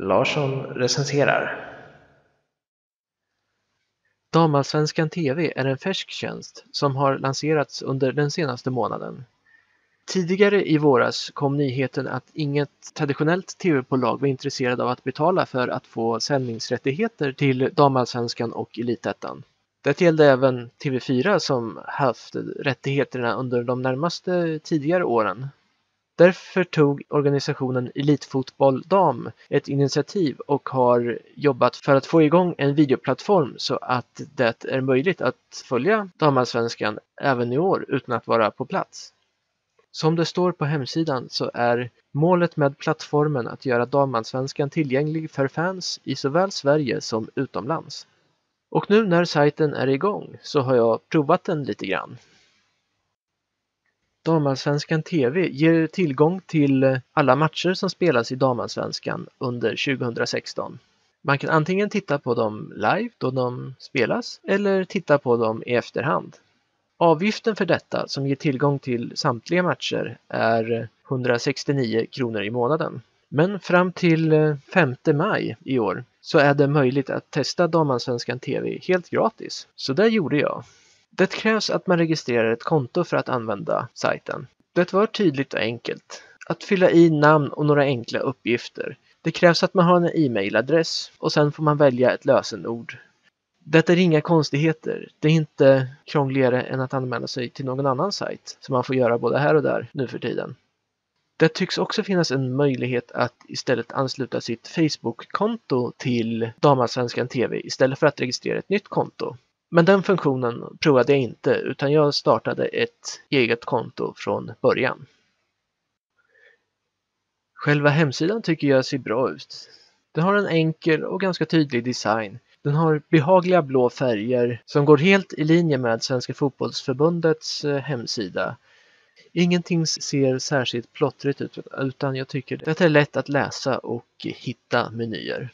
Larsson recenserar. Damallsvenskan TV är en färsk tjänst som har lanserats under den senaste månaden. Tidigare i våras kom nyheten att inget traditionellt tv-bolag var intresserad av att betala för att få sändningsrättigheter till damallsvenskan och elitettan. Det gällde även TV4 som haft rättigheterna under de närmaste tidigare åren. Därför tog organisationen Elitfotboll Dam ett initiativ och har jobbat för att få igång en videoplattform så att det är möjligt att följa damallsvenskan även i år utan att vara på plats. Som det står på hemsidan så är målet med plattformen att göra damallsvenskan tillgänglig för fans i såväl Sverige som utomlands. Och nu när sajten är igång så har jag provat den lite grann. Damallsvenskan TV ger tillgång till eh, alla matcher som spelas i Damallsvenskan under 2016. Man kan antingen titta på dem live då de spelas eller titta på dem i efterhand. Avgiften för detta som ger tillgång till samtliga matcher är 169 kronor i månaden. Men fram till eh, 5 maj i år så är det möjligt att testa Damallsvenskan TV helt gratis. Så det gjorde jag. Det krävs att man registrerar ett konto för att använda sajten. Det var tydligt och enkelt. Att fylla i namn och några enkla uppgifter. Det krävs att man har en e-mailadress och sen får man välja ett lösenord. Det är inga konstigheter. Det är inte krångligare än att anmäla sig till någon annan sajt som man får göra både här och där nu för tiden. Det tycks också finnas en möjlighet att istället ansluta sitt Facebook-konto till Damallsvenskan TV istället för att registrera ett nytt konto. Men den funktionen provade jag inte utan jag startade ett eget konto från början. Själva hemsidan tycker jag ser bra ut. Den har en enkel och ganska tydlig design. Den har behagliga blå färger som går helt i linje med Svenska fotbollsförbundets eh, hemsida. Ingenting ser särskilt plottrigt ut utan jag tycker det är lätt att läsa och hitta menyer.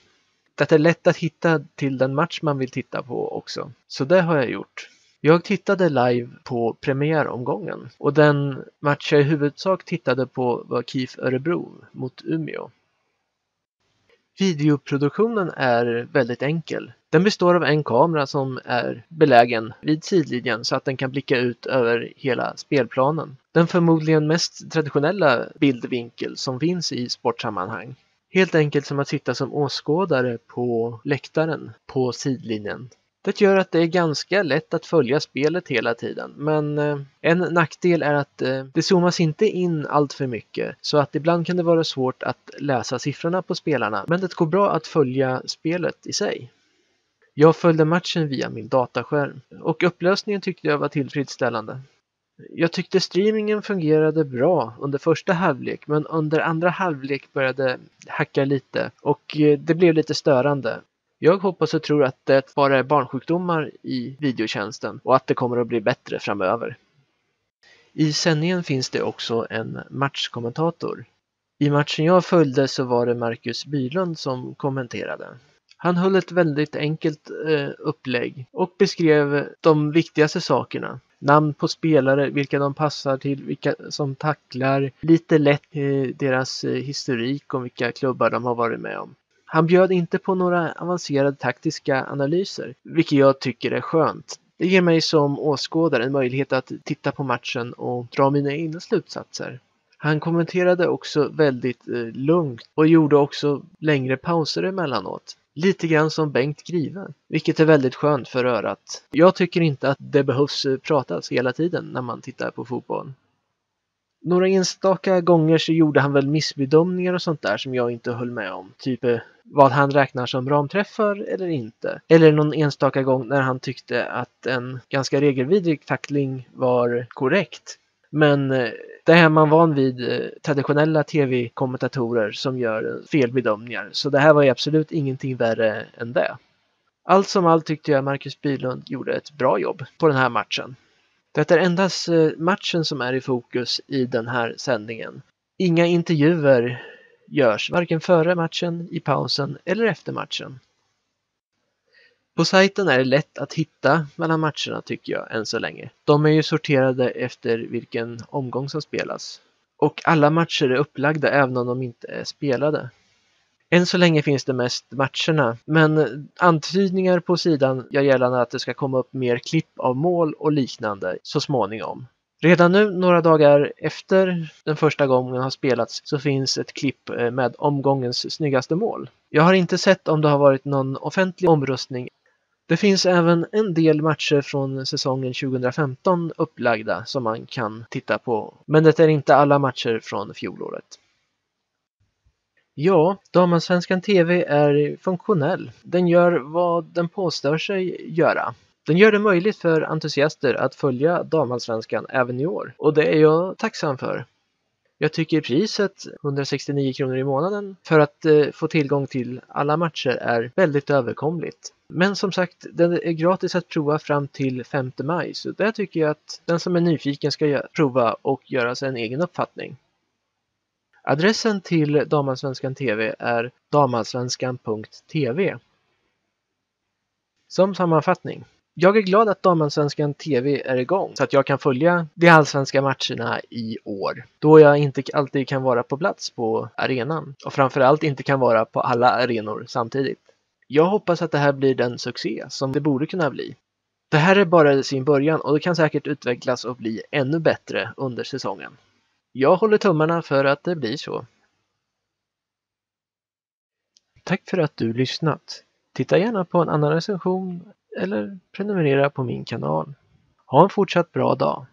Det är lätt att hitta till den match man vill titta på också. Så det har jag gjort. Jag tittade live på premiäromgången och den match jag i huvudsak tittade på var KIF Örebro mot Umeå. Videoproduktionen är väldigt enkel. Den består av en kamera som är belägen vid sidlinjen så att den kan blicka ut över hela spelplanen. Den förmodligen mest traditionella bildvinkel som finns i sportsammanhang. Helt enkelt som att sitta som åskådare på läktaren på sidlinjen. Det gör att det är ganska lätt att följa spelet hela tiden men eh, en nackdel är att eh, det zoomas inte in allt för mycket så att ibland kan det vara svårt att läsa siffrorna på spelarna men det går bra att följa spelet i sig. Jag följde matchen via min dataskärm och upplösningen tyckte jag var tillfredsställande. Jag tyckte streamingen fungerade bra under första halvlek men under andra halvlek började hacka lite och eh, det blev lite störande. Jag hoppas och tror att det bara är barnsjukdomar i videotjänsten och att det kommer att bli bättre framöver. I sändningen finns det också en matchkommentator. I matchen jag följde så var det Marcus Bylund som kommenterade. Han höll ett väldigt enkelt eh, upplägg och beskrev de viktigaste sakerna namn på spelare, vilka de passar till, vilka som tacklar, lite lätt eh, deras eh, historik om vilka klubbar de har varit med om. Han bjöd inte på några avancerade taktiska analyser, vilket jag tycker är skönt. Det ger mig som åskådare en möjlighet att titta på matchen och dra mina egna slutsatser. Han kommenterade också väldigt eh, lugnt och gjorde också längre pauser emellanåt. Lite grann som Bengt Grive, vilket är väldigt skönt för örat. Jag tycker inte att det behövs pratas hela tiden när man tittar på fotboll. Några enstaka gånger så gjorde han väl missbedömningar och sånt där som jag inte höll med om. Typ eh, vad han räknar som ramträffar eller inte. Eller någon enstaka gång när han tyckte att en ganska regelvidrig tackling var korrekt. Men eh, det är man van vid eh, traditionella tv-kommentatorer som gör eh, felbedömningar. Så det här var ju absolut ingenting värre än det. Allt som allt tyckte jag Marcus Bylund gjorde ett bra jobb på den här matchen. Det är endast eh, matchen som är i fokus i den här sändningen. Inga intervjuer görs, varken före matchen, i pausen eller efter matchen. På sajten är det lätt att hitta mellan matcherna tycker jag än så länge. De är ju sorterade efter vilken omgång som spelas. Och alla matcher är upplagda även om de inte är spelade. Än så länge finns det mest matcherna, men antydningar på sidan gör gällande att det ska komma upp mer klipp av mål och liknande så småningom. Redan nu, några dagar efter den första gången har spelats, så finns ett klipp eh, med omgångens snyggaste mål. Jag har inte sett om det har varit någon offentlig omröstning. Det finns även en del matcher från säsongen 2015 upplagda som man kan titta på, men det är inte alla matcher från fjolåret. Ja, Damallsvenskan TV är funktionell. Den gör vad den påstår sig göra. Den gör det möjligt för entusiaster att följa damallsvenskan även i år och det är jag tacksam för. Jag tycker priset, 169 kronor i månaden, för att eh, få tillgång till alla matcher är väldigt överkomligt. Men som sagt, den är gratis att prova fram till 5 maj, så där tycker jag att den som är nyfiken ska prova och göra sig en egen uppfattning. Adressen till Damallsvenskan TV är damallsvenskan.tv. Som sammanfattning. Jag är glad att Damallsvenskan TV är igång så att jag kan följa de allsvenska matcherna i år. Då jag inte alltid kan vara på plats på arenan och framförallt inte kan vara på alla arenor samtidigt. Jag hoppas att det här blir den succé som det borde kunna bli. Det här är bara sin början och det kan säkert utvecklas och bli ännu bättre under säsongen. Jag håller tummarna för att det blir så. Tack för att du lyssnat. Titta gärna på en annan recension eller prenumerera på min kanal. Ha en fortsatt bra dag!